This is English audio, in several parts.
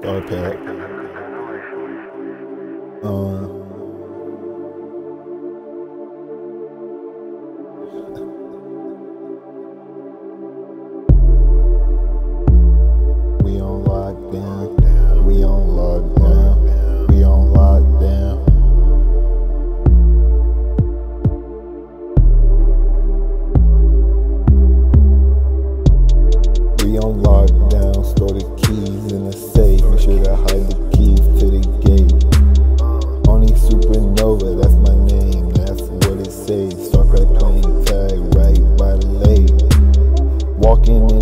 Star Pack. Uh,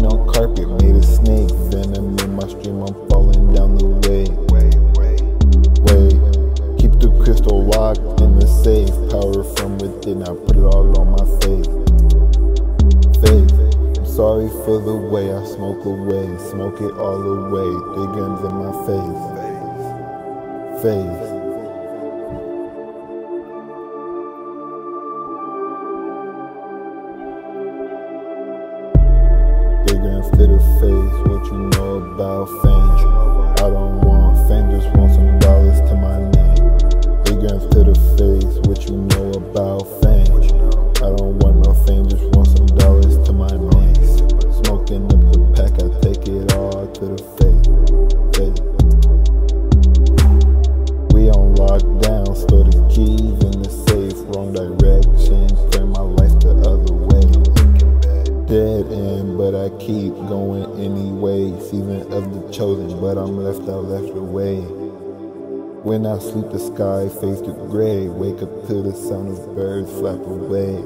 on carpet, made a snake. Venom in my stream, I'm falling down the way. Wait, keep the crystal locked in the safe. Power from within, I put it all on my faith. Faith. I'm sorry for the way I smoke away. Smoke it all away. Three grams in my face. Faith. To the face. What you know about fame? I don't want fame, just want some dollars to my name. Three grams to the face. What you know about fame? I keep going anyway. Season of the chosen, but I'm left out, left away. When I sleep, the sky fades to gray. Wake up to the sound of birds flap away,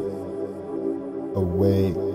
away.